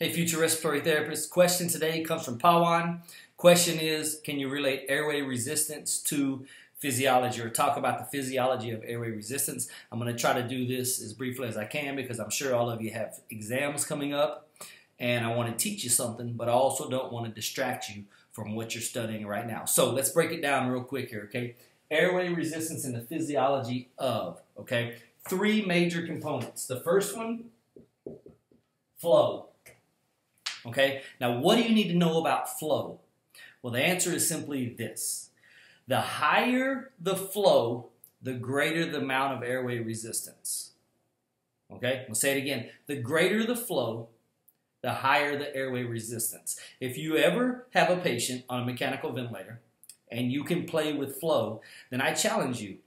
Hey, future respiratory therapist. Question today comes from Pawan. Question is Can you relate airway resistance to physiology or talk about the physiology of airway resistance? I'm going to try to do this as briefly as I can because I'm sure all of you have exams coming up and I want to teach you something, but I also don't want to distract you from what you're studying right now. So let's break it down real quick here, okay? Airway resistance and the physiology of, okay? Three major components. The first one, flow. Okay, now what do you need to know about flow? Well, the answer is simply this the higher the flow, the greater the amount of airway resistance. Okay, we'll say it again. The greater the flow, the higher the airway resistance. If you ever have a patient on a mechanical ventilator and you can play with flow, then I challenge you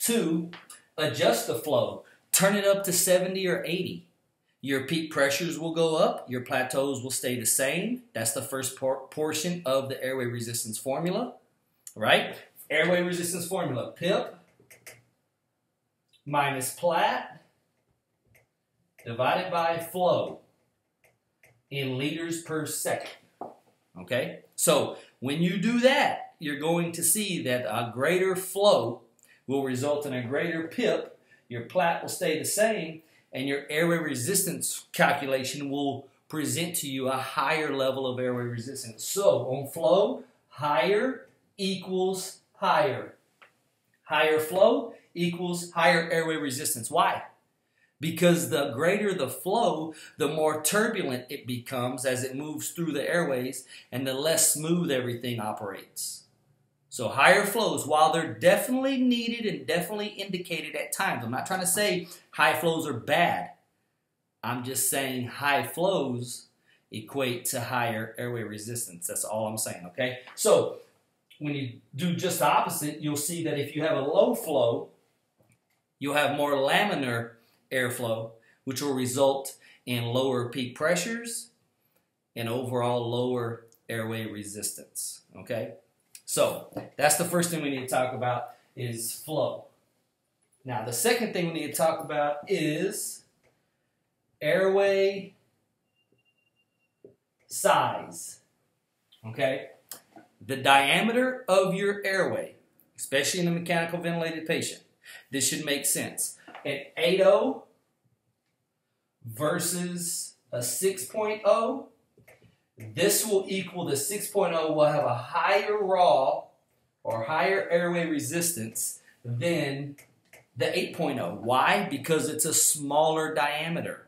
to adjust the flow, turn it up to 70 or 80 your peak pressures will go up, your plateaus will stay the same. That's the first por portion of the airway resistance formula, right? Airway resistance formula, PIP minus plat divided by flow in liters per second. Okay? So when you do that, you're going to see that a greater flow will result in a greater PIP. Your plat will stay the same, and your airway resistance calculation will present to you a higher level of airway resistance. So on flow, higher equals higher. Higher flow equals higher airway resistance. Why? Because the greater the flow, the more turbulent it becomes as it moves through the airways and the less smooth everything operates. So higher flows, while they're definitely needed and definitely indicated at times, I'm not trying to say high flows are bad. I'm just saying high flows equate to higher airway resistance. That's all I'm saying, okay? So when you do just the opposite, you'll see that if you have a low flow, you'll have more laminar airflow, which will result in lower peak pressures and overall lower airway resistance, okay? So that's the first thing we need to talk about is flow. Now the second thing we need to talk about is airway size. Okay? The diameter of your airway, especially in a mechanical ventilated patient, this should make sense. An 8.0 versus a 6.0 this will equal the 6.0 will have a higher raw or higher airway resistance than the 8.0. Why? Because it's a smaller diameter.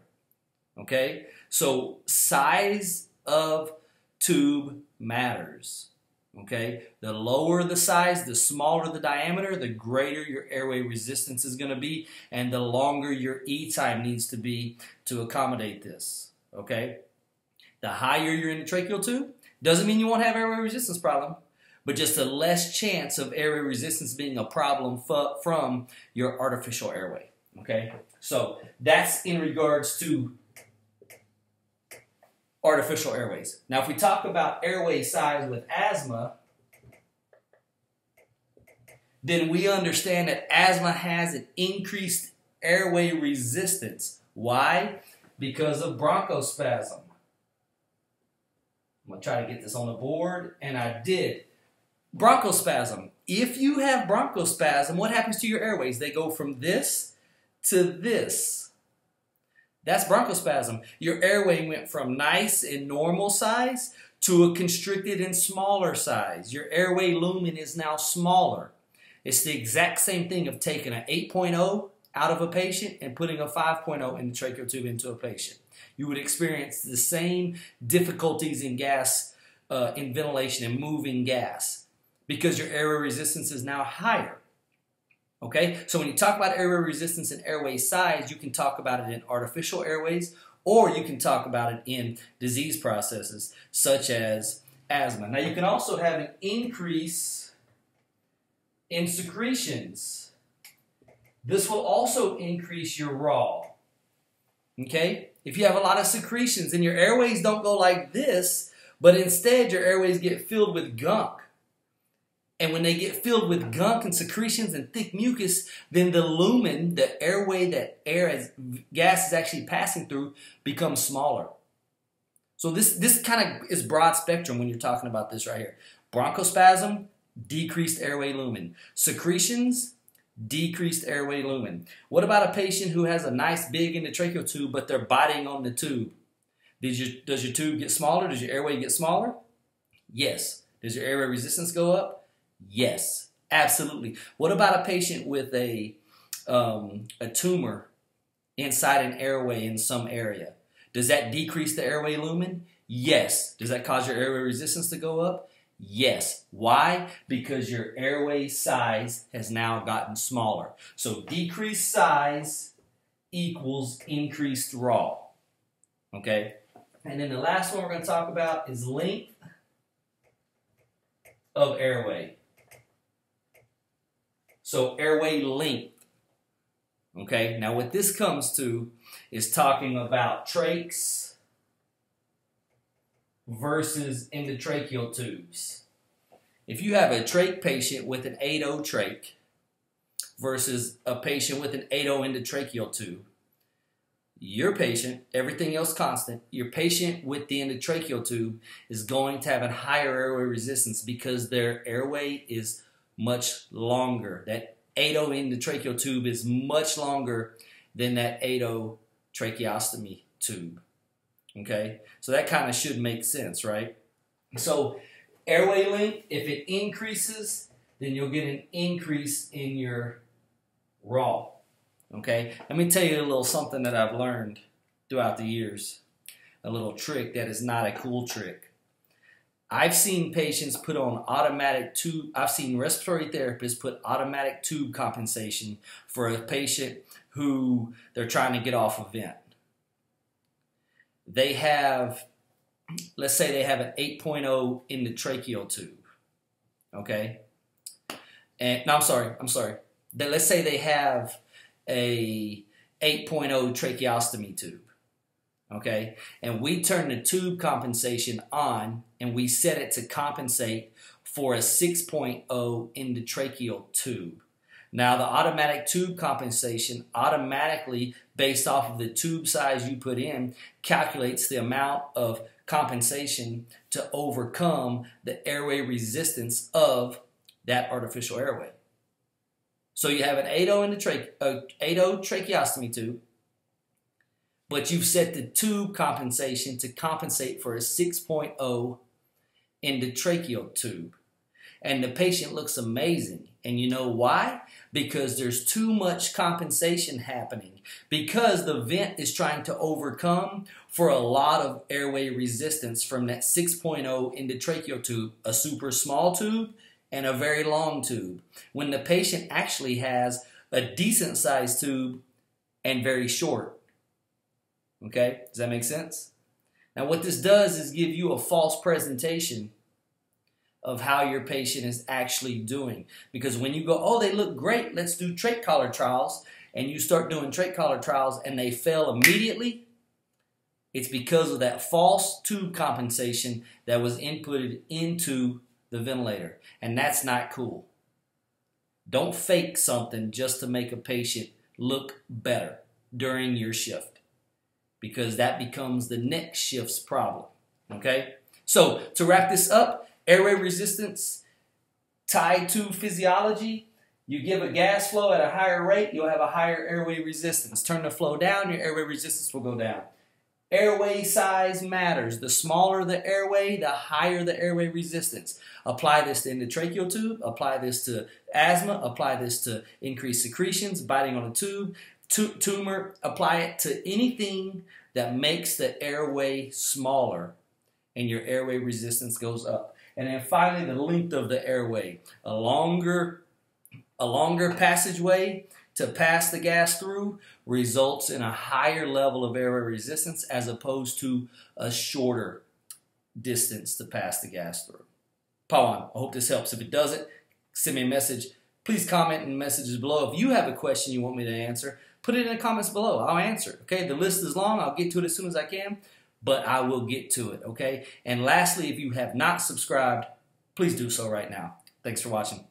Okay? So size of tube matters. Okay? The lower the size, the smaller the diameter, the greater your airway resistance is going to be and the longer your E time needs to be to accommodate this. Okay? The higher your in the tracheal tube, doesn't mean you won't have airway resistance problem, but just a less chance of airway resistance being a problem from your artificial airway. Okay, so that's in regards to artificial airways. Now, if we talk about airway size with asthma, then we understand that asthma has an increased airway resistance. Why? Because of bronchospasm. I'm to try to get this on the board, and I did. Bronchospasm. If you have bronchospasm, what happens to your airways? They go from this to this. That's bronchospasm. Your airway went from nice and normal size to a constricted and smaller size. Your airway lumen is now smaller. It's the exact same thing of taking an 8.0 out of a patient and putting a 5.0 endotracheal tube into a patient you would experience the same difficulties in gas, uh, in ventilation and moving gas because your airway resistance is now higher. Okay, so when you talk about airway resistance and airway size, you can talk about it in artificial airways or you can talk about it in disease processes such as asthma. Now, you can also have an increase in secretions. This will also increase your raw. Okay? If you have a lot of secretions and your airways don't go like this, but instead your airways get filled with gunk. And when they get filled with gunk and secretions and thick mucus, then the lumen, the airway that air as gas is actually passing through, becomes smaller. So this this kind of is broad spectrum when you're talking about this right here. Bronchospasm, decreased airway lumen. Secretions, decreased airway lumen. What about a patient who has a nice big endotracheal tube but they're biting on the tube? Did your, does your tube get smaller? Does your airway get smaller? Yes. Does your airway resistance go up? Yes, absolutely. What about a patient with a um, a tumor inside an airway in some area? Does that decrease the airway lumen? Yes. Does that cause your airway resistance to go up? Yes. Why? Because your airway size has now gotten smaller. So decreased size equals increased raw. Okay? And then the last one we're going to talk about is length of airway. So airway length. Okay, now what this comes to is talking about trachs versus endotracheal tubes. If you have a trach patient with an 8O trach versus a patient with an 8O endotracheal tube, your patient, everything else constant, your patient with the endotracheal tube is going to have a higher airway resistance because their airway is much longer. That 8O endotracheal tube is much longer than that 8O tracheostomy tube. Okay, so that kind of should make sense, right? So, airway length, if it increases, then you'll get an increase in your raw. Okay, let me tell you a little something that I've learned throughout the years. A little trick that is not a cool trick. I've seen patients put on automatic tube, I've seen respiratory therapists put automatic tube compensation for a patient who they're trying to get off a vent they have, let's say they have an 8.0 endotracheal tube. Okay? And no, I'm sorry, I'm sorry. Then let's say they have a 8.0 tracheostomy tube. Okay? And we turn the tube compensation on and we set it to compensate for a 6.0 endotracheal tube. Now, the automatic tube compensation automatically, based off of the tube size you put in, calculates the amount of compensation to overcome the airway resistance of that artificial airway. So you have an 8.0 in the trache- uh, 8.0 tracheostomy tube, but you've set the tube compensation to compensate for a 6.0 endotracheal tube. And the patient looks amazing. And you know why? Because there's too much compensation happening. Because the vent is trying to overcome for a lot of airway resistance from that 6.0 endotracheal tube, a super small tube and a very long tube. When the patient actually has a decent sized tube and very short. Okay? Does that make sense? Now, what this does is give you a false presentation of how your patient is actually doing. Because when you go, oh, they look great, let's do trach collar trials, and you start doing trach collar trials and they fail immediately, it's because of that false tube compensation that was inputted into the ventilator. And that's not cool. Don't fake something just to make a patient look better during your shift because that becomes the next shift's problem. Okay? So, to wrap this up, Airway resistance tied to physiology. You give a gas flow at a higher rate, you'll have a higher airway resistance. Turn the flow down, your airway resistance will go down. Airway size matters. The smaller the airway, the higher the airway resistance. Apply this to endotracheal tube, apply this to asthma, apply this to increased secretions, biting on a tube, tumor, apply it to anything that makes the airway smaller and your airway resistance goes up. And then finally, the length of the airway. A longer, a longer passageway to pass the gas through results in a higher level of airway resistance as opposed to a shorter distance to pass the gas through. Pawan, I hope this helps. If it doesn't, send me a message. Please comment in the messages below. If you have a question you want me to answer, put it in the comments below. I'll answer. Okay, the list is long. I'll get to it as soon as I can but I will get to it, okay? And lastly, if you have not subscribed, please do so right now. Thanks for watching.